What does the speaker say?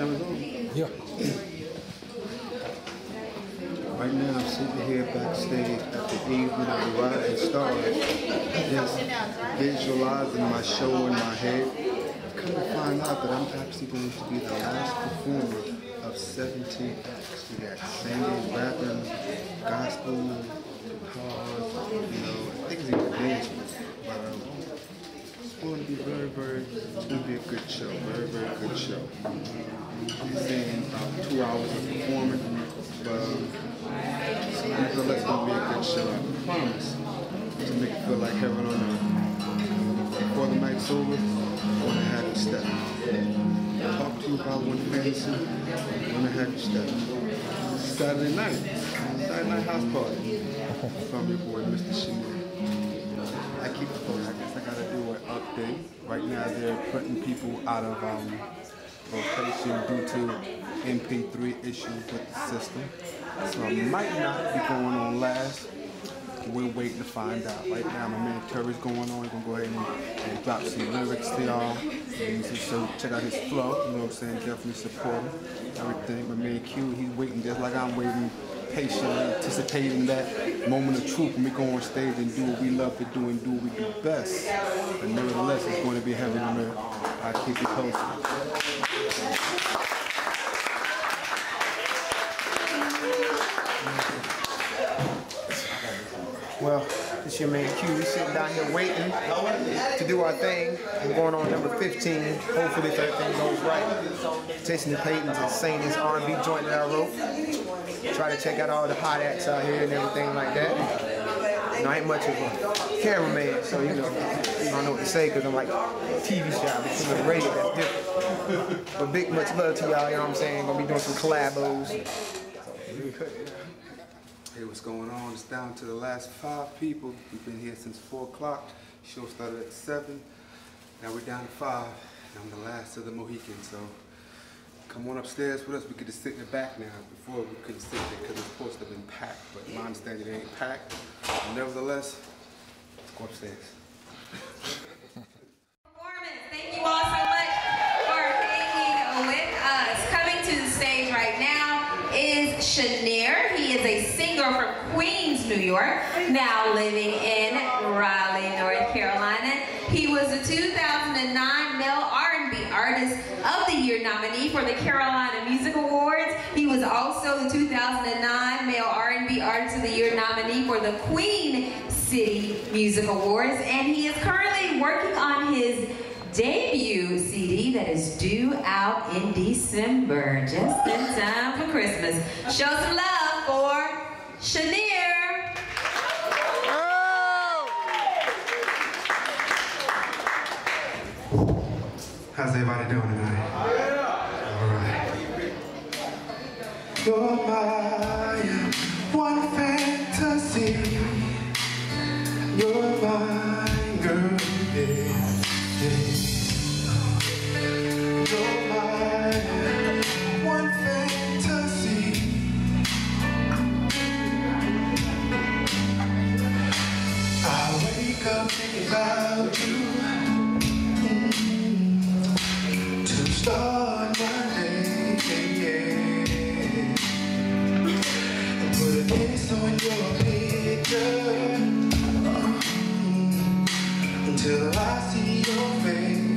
Camera's on. Yeah. Right now, I'm sitting here backstage at the evening of the Rising Stars, just visualizing my show in my head. Come to find out that I'm actually going to be the last performer of 17 acts. We got singing, rapping, gospel, guitars, you know, things even dancing. But um, it's going to be very, very, it's going to be a good show, very, very good show. Singing about two hours of performing, but um, I feel like it's going to be a good show. I promise to make it feel like heaven on earth. Before the night's over, I want to have you step. Talk to you about one fantasy. I want to have you step. Saturday night, Saturday night house party. From your boy, Mr. Chenier. I keep going. I guess I gotta do an update. Right now, they're putting people out of um, rotation due to MP3 issues with the system. So I might not be going on last. We're waiting to find out. Right now, my man Terry's going on. He's gonna go ahead and, and drop some lyrics to y'all. So check out his flow. You know what I'm saying? Definitely support him. Everything. My man Q, he's waiting just like I'm waiting patiently, anticipating that moment of truth when we go on stage and do what we love to do and do what we do best. But nevertheless, it's going to be heaven on earth. I keep it posted. Well, this your man Q. We sitting down here waiting to do our thing. We're going on number 15. Hopefully, if everything goes right. Jason Payton's and singing this R&B joint that I wrote. Try to check out all the hot acts out here and everything like that. You know, I ain't much of a cameraman, so you know, I don't know what to say because I'm like TV shop, but you know, radio that's different. But big much love to y'all, you know what I'm saying? Gonna be doing some collabos. Hey, what's going on? It's down to the last five people. We've been here since 4 o'clock. Show started at 7. Now we're down to 5. I'm the last of the Mohicans, so come on upstairs with us. We could just sit in the back now. Before we couldn't sit there because it's supposed to have been packed, but my understanding it ain't packed. Nevertheless, let's go upstairs. Chenier. He is a singer from Queens, New York, now living in Raleigh, North Carolina. He was a 2009 Male R&B Artist of the Year nominee for the Carolina Music Awards. He was also the 2009 Male R&B Artist of the Year nominee for the Queen City Music Awards, and he is currently working on his debut CD that is due out in December, just in time for Christmas. Show some love for Chenier. How's everybody doing tonight? You're my one fantasy. You're my girl. You're my one fantasy. I wake up about you. On your picture uh-huh. until I see your face.